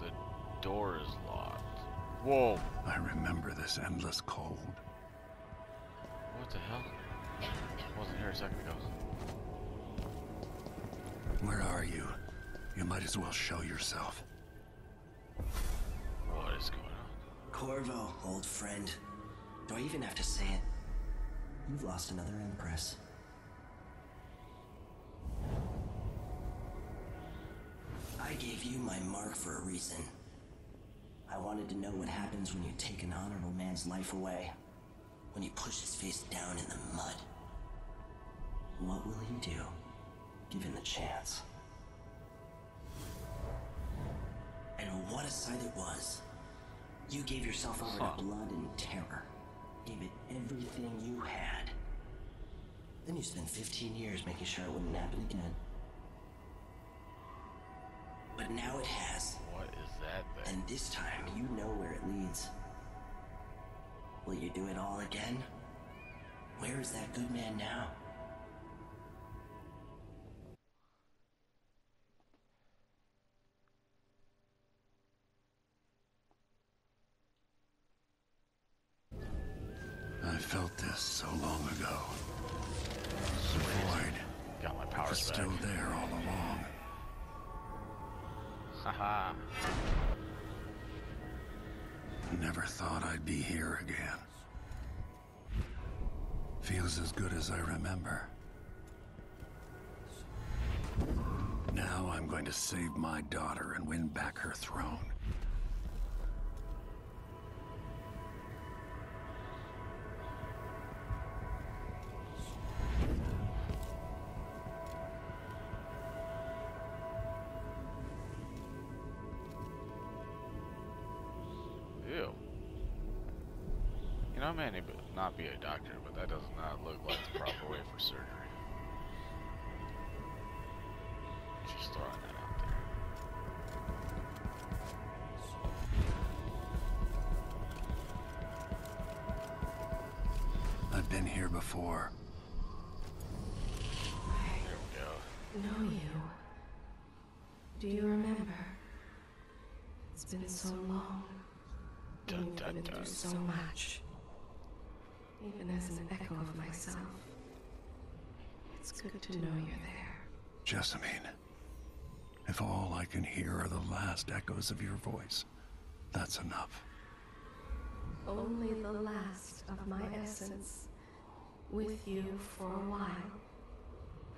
the door is locked. Whoa! I remember this endless cold. What the hell? I wasn't here a second ago. Where are you? You might as well show yourself. What is going on? Corvo, old friend. Do I even have to say it? You've lost another Empress. I gave you my mark for a reason. I wanted to know what happens when you take an honorable man's life away. When you push his face down in the mud. What will he do, given the chance? What a sight it was. You gave yourself over Huh. to blood and terror. Gave it everything you had. Then you spent 15 years making sure it wouldn't happen again. But now it has. What is that thing? And this time, you know where it leads. Will you do it all again? Where is that good man now? This so long ago. The void Got my was powers still there all along. Haha. Never thought I'd be here again. Feels as good as I remember. Now I'm going to save my daughter and win back her throne. I may not be a doctor, but that does not look like the proper way for surgery. Just throwing that out there. I've been here before. There we go. know you. Do you remember? It's been so long. Dun, and dun, you've been through so much. Even as an echo of myself. It's good to know you're there. Jessamine, if all I can hear are the last echoes of your voice, that's enough. Only the last of my essence. With you for a while.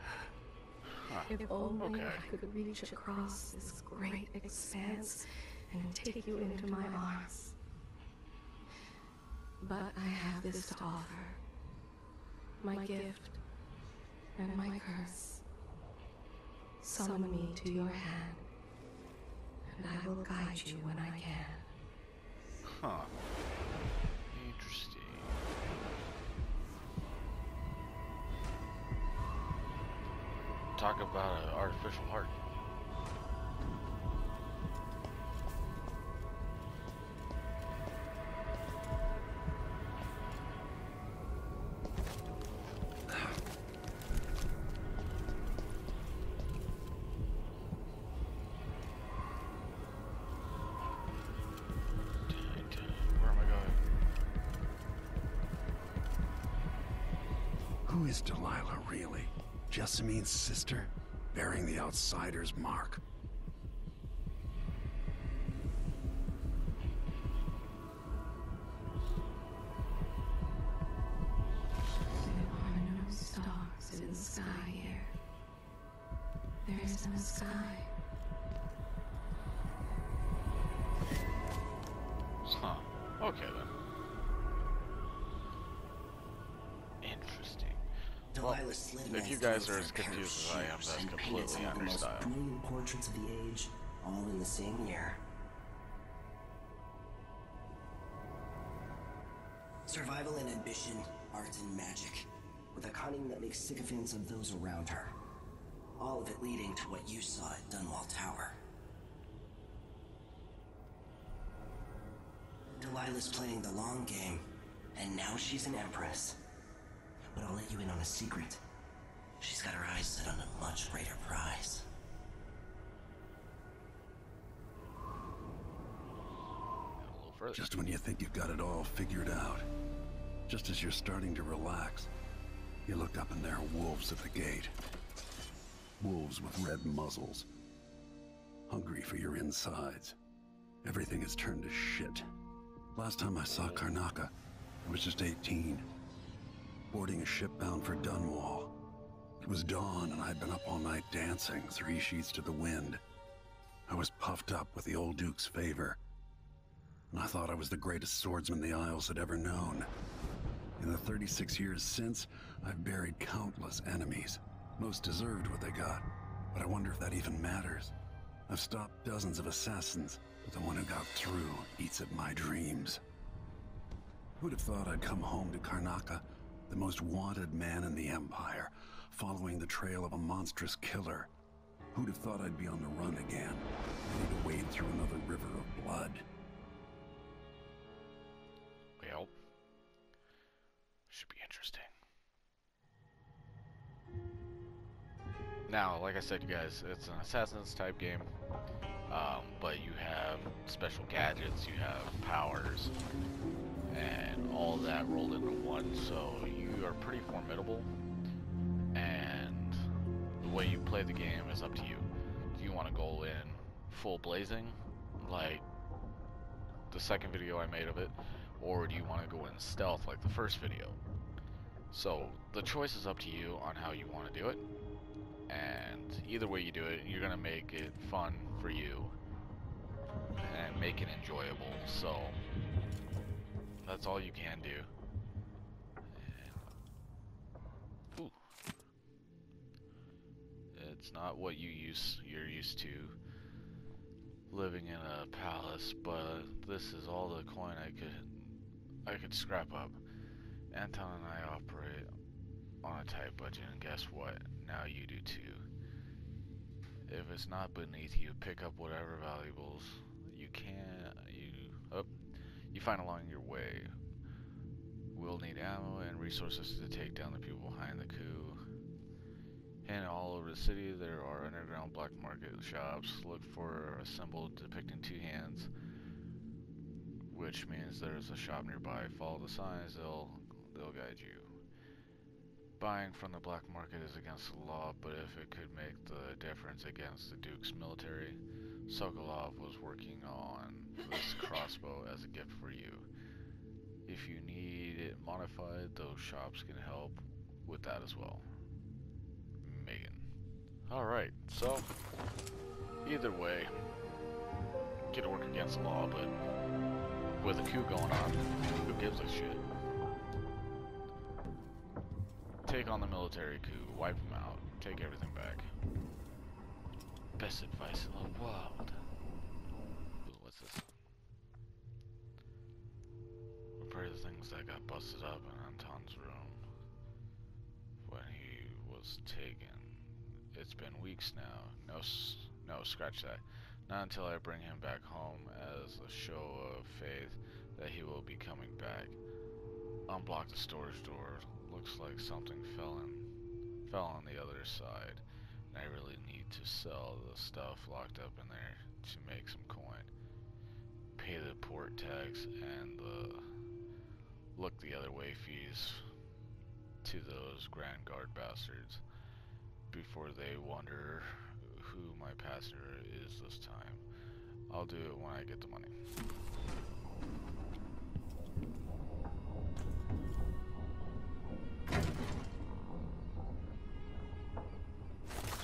If only okay. I could reach across this great expanse and take you into my arms. But I have this to offer. My gift and my curse. Summon me to your hand, and I will guide you when I can. Huh. Interesting. Talk about an artificial heart. Sister? Bearing the outsider's mark. There are no stars in the sky here. There is no sky. If you guys are as her pair of confused as I am, that's completely some of the understandable. brilliant portraits of the age, all in the same year. Survival and ambition, art and magic, with a cunning that makes sycophants of those around her. All of it leading to what you saw at Dunwall Tower. Delilah's playing the long game, and now she's an empress. But I'll let you in on a secret. She's got her eyes set on a much greater prize. Just when you think you've got it all figured out, just as you're starting to relax, you look up and there are wolves at the gate. Wolves with red muzzles. Hungry for your insides. Everything has turned to shit. Last time I saw Karnaca, I was just 18. Boarding a ship bound for Dunwall. It was dawn and I'd been up all night dancing, three sheets to the wind. I was puffed up with the old Duke's favor. And I thought I was the greatest swordsman the Isles had ever known. In the 36 years since, I've buried countless enemies. Most deserved what they got, but I wonder if that even matters. I've stopped dozens of assassins, but the one who got through eats at my dreams. Who'd have thought I'd come home to Karnaca, the most wanted man in the Empire, following the trail of a monstrous killer? Who'd have thought I'd be on the run again, ready to wade through another river of blood? Well, should be interesting. Now, like I said, you guys, it's an Assassin's type game, um, but you have special gadgets, you have powers, and all that rolled into one, so you are pretty formidable, the way you play the game is up to you. Do you want to go in full blazing, like the second video I made of it, or do you want to go in stealth like the first video? So the choice is up to you on how you want to do it, and either way you do it, you're gonna make it fun for you and make it enjoyable. So that's all you can do. And, ooh. It's not what you use you're used to living in a palace, but this is all the coin I could I could scrap up. Anton and I operate on a tight budget, and guess what? Now you do too. If it's not beneath you, pick up whatever valuables you can. You up. you find along your way. We'll need ammo and resources to take down the people behind the coup. And all over the city, there are underground black market shops. Look for a symbol depicting two hands, which means there's a shop nearby. Follow the signs; they'll they'll guide you. Buying from the black market is against the law, but if it could make the difference against the Duke's military, Sokolov was working on this crossbow as a gift for you. If you need it modified, those shops can help with that as well. Alright, so, either way, get work against the law, but with a coup going on, who gives a shit? Take on the military coup, wipe them out, take everything back. Best advice in the world. What's this? Repair the things that got busted up in Anton's room when he was taken. It's been weeks now. No, no, scratch that. Not until I bring him back home as a show of faith that he will be coming back. Unblock the storage door looks like something fell in fell on the other side and I really need to sell the stuff locked up in there to make some coin pay the port tax and the look the other way fees to those Grand Guard bastards before they wonder who my passenger is this time I'll do it when I get the money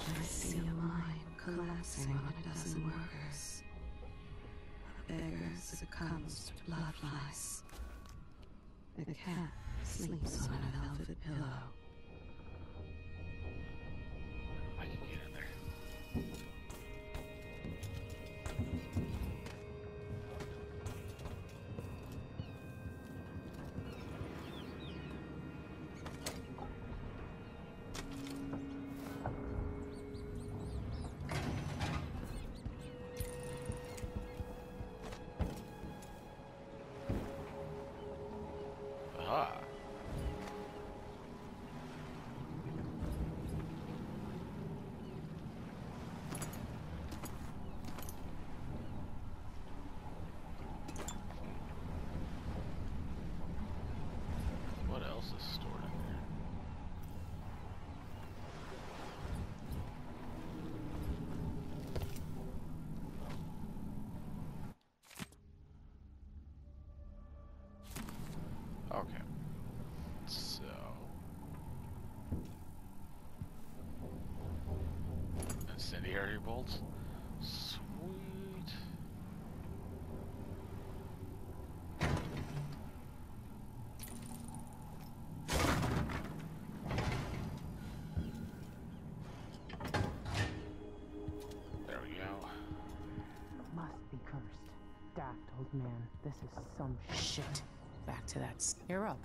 I see a mine collapsing on a dozen workers. A beggar succumbs to blood flies. A cat sleeps on a velvet pillow. Else is stored in there? Okay. So incendiary bolts. Shit. Back to that. s- You're up.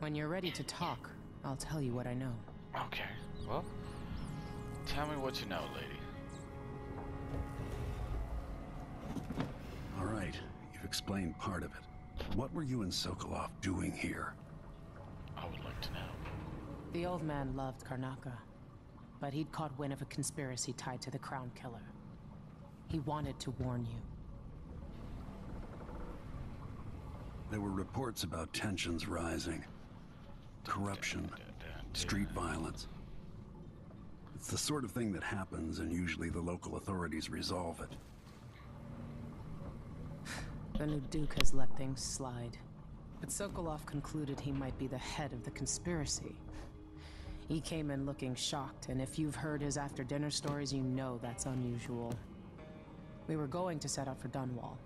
When you're ready to talk, I'll tell you what I know. Okay. Well, tell me what you know, lady. All right, you've explained part of it. What were you and Sokolov doing here? I would like to know. The old man loved Karnaca, but he'd caught wind of a conspiracy tied to the Crown Killer. He wanted to warn you. There were reports about tensions rising, corruption, street violence. It's the sort of thing that happens, and usually the local authorities resolve it. The new Duke has let things slide. But Sokolov concluded he might be the head of the conspiracy. He came in looking shocked, and if you've heard his after dinner stories, you know that's unusual. We were going to set out for Dunwall,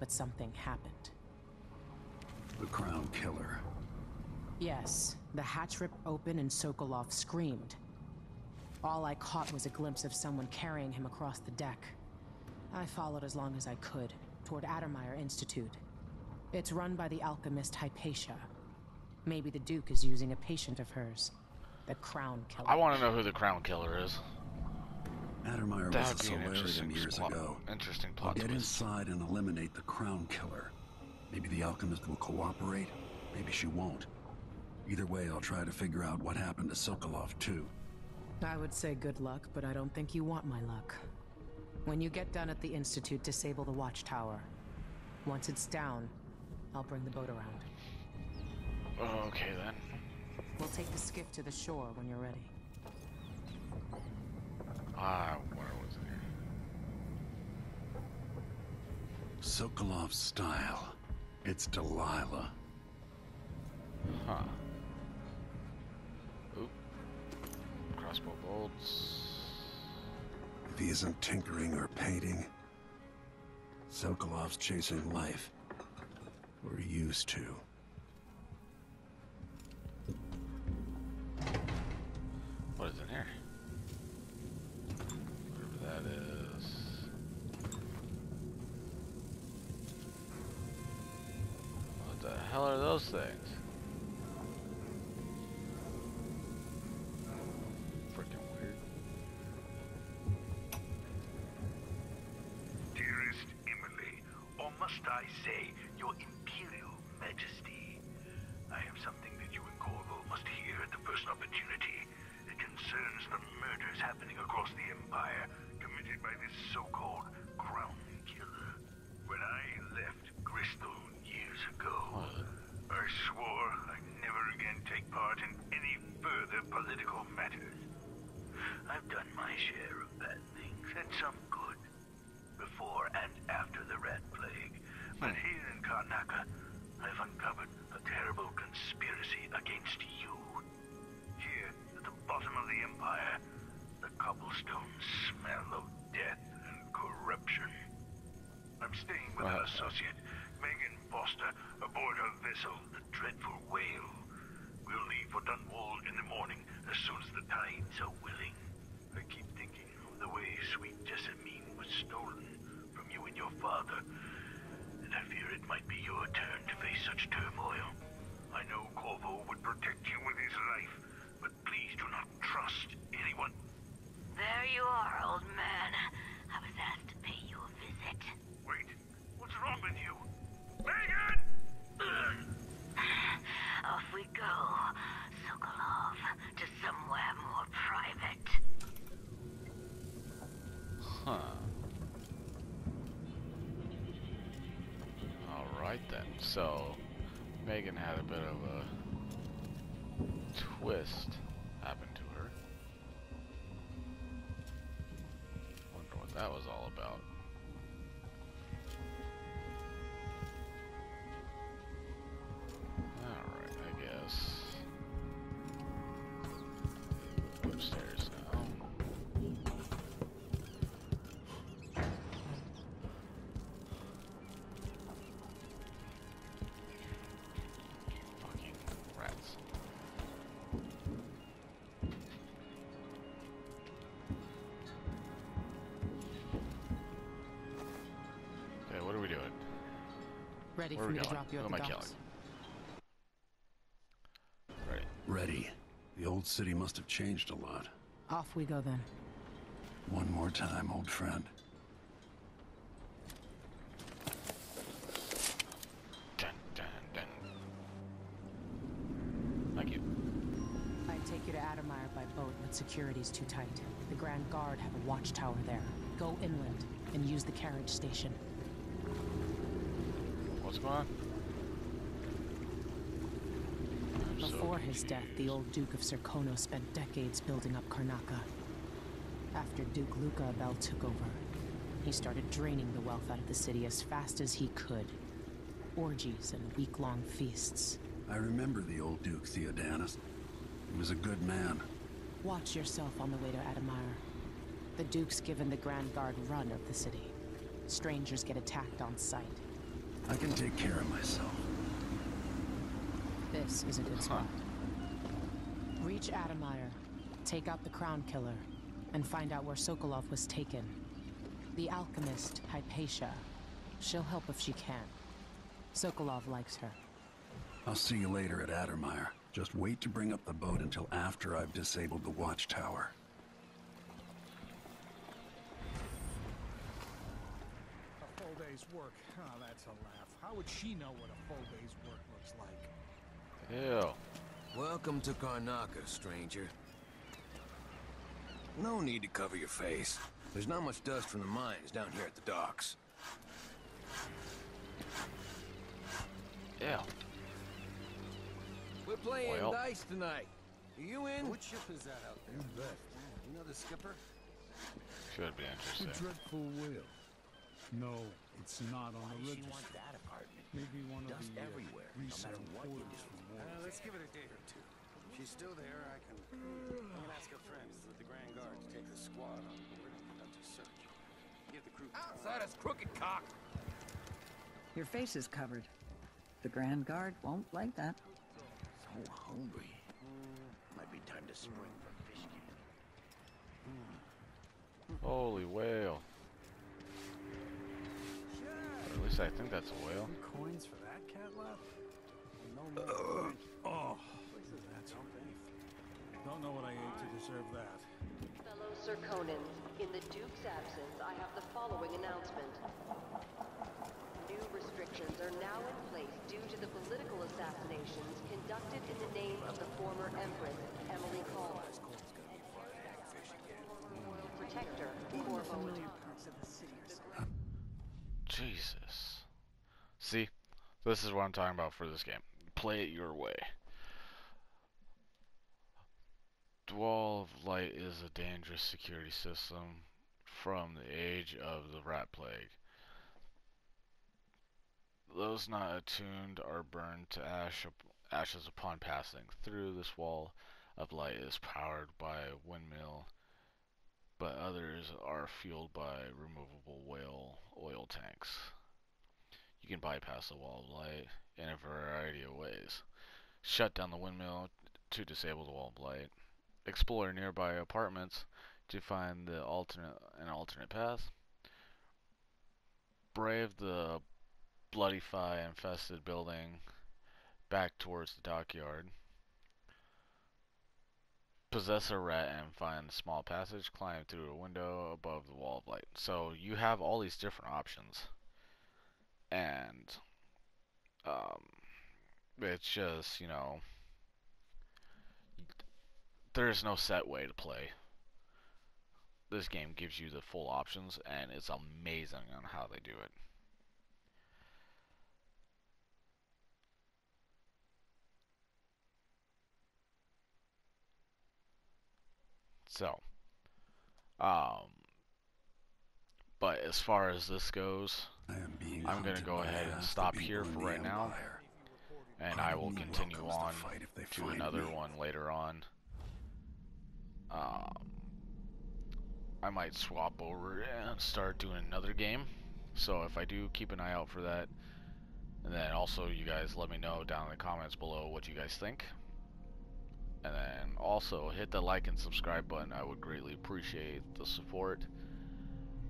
but something happened. The Crown Killer. Yes, the hatch ripped open and Sokolov screamed. All I caught was a glimpse of someone carrying him across the deck. I followed as long as I could, toward Addermire Institute. It's run by the alchemist Hypatia. Maybe the Duke is using a patient of hers. The Crown Killer. I want to know who the Crown Killer is. Addermire That was a would be an interesting Solarium years plot, ago. interesting I'll plot get twist. inside and eliminate the Crown Killer. Maybe the alchemist will cooperate, maybe she won't. Either way, I'll try to figure out what happened to Sokolov, too. I would say good luck, but I don't think you want my luck. When you get done at the Institute, disable the watchtower. Once it's down, I'll bring the boat around. Oh, okay then. We'll take the skiff to the shore when you're ready. Ah, where was it? Sokolov's style. It's Delilah. Huh. Oop. Crossbow bolts. If he isn't tinkering or painting, Sokolov's chasing life. We're used to. What is in here? Must I say, your Imperial Majesty, I have something that you and Corvo must hear at the first opportunity. It concerns the murders happening across the Empire, committed by this so-called Crown Killer. When I left Gristol years ago, I swore I'd never again take part in any further political matters. I've done my share staying with an Uh, associate, Meagan Foster, aboard her vessel, the Dreadful Wale. We'll leave for Dunwall in the morning, as soon as the tides are willing. I keep thinking of the way sweet Jessamine was stolen from you and your father, and I fear it might be your turn to face such turmoil. I know Corvo would protect you with his life, but please do not trust anyone. There you are, old man. so Megan had a bit of a twist. Ready Where for are we to going? drop you Who at am the I docks? Ready. Ready. The old city must have changed a lot. Off we go then. One more time, old friend. Dun, dun, dun. Thank you. I'd take you to Addermire by boat, but security's too tight. The Grand Guard have a watchtower there. Go inland and use the carriage station. What's going on? I'm so Before his death, the old Duke of Serkonos spent decades building up Karnaca. After Duke Luca Abele took over, he started draining the wealth out of the city as fast as he could. Orgies and week-long feasts. I remember the old Duke Theodanis. He was a good man. Watch yourself on the way to Addermire. The Duke's given the Grand Guard run of the city. Strangers get attacked on sight. I can take care of myself. This is a good Huh. spot. Reach Addermire, take out the Crown Killer, and find out where Sokolov was taken. The alchemist, Hypatia. She'll help if she can. Sokolov likes her. I'll see you later at Addermire. Just wait to bring up the boat until after I've disabled the watchtower. Day's work. Oh, that's a laugh. How would she know what a full day's work looks like? Ew. Welcome to Karnaca, stranger. No need to cover your face. There's not much dust from the mines down here at the docks. Ew. We're playing Well. dice tonight. Are you in? What ship is that out there? You bet. You know the skipper? Should be The interesting. dreadful wale. No, it's not on the register. that apartment? Maybe one of Dust the uh, everywhere, no resale matter what quarters industry. from war. let's give it a day or two. If she's still there, I can. I'm gonna ask her friends with the Grand Guard to take the squad on board and conduct a search. Give the crew. Outside us, crooked cock! Your face is covered. The Grand Guard won't like that. So hungry. Might be time to spring for fish camp. Holy whale. Or at least I think that's a whale. Coins for that cat lap? No Uh, oh, that's beef. Don't know what I ate to deserve that. Fellow Serkonans, in the Duke's absence, I have the following announcement. New restrictions are now in place due to the political assassinations conducted in the name of the former Empress, Emily Call. Protector, Corvo Jesus. See? This is what I'm talking about for this game. Play it your way. Wall of Light is a dangerous security system from the age of the Rat Plague. Those not attuned are burned to ash ashes upon passing through. This wall of light is powered by a windmill, but others are fueled by removable whale oil tanks. You can bypass the wall of light in a variety of ways. Shut down the windmill to disable the wall of light. Explore nearby apartments to find the alternate an alternate path. Brave the bloody fly infested building back towards the dockyard. Possess a rat and find a small passage, climb through a window above the wall of light. So you have all these different options. And um it's just, you know there's no set way to play. This game gives you the full options and it's amazing on how they do it. So, um, but as far as this goes, I'm going to go ahead and stop here for right now, and I will continue on to another one later on. Um, I might swap over and start doing another game. So if I do, keep an eye out for that. And then also you guys let me know down in the comments below what you guys think. And then also hit the like and subscribe button. I would greatly appreciate the support.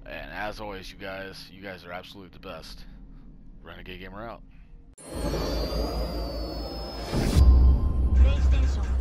And as always, you guys, you guys are absolutely the best. Renegade Gamer out. PlayStation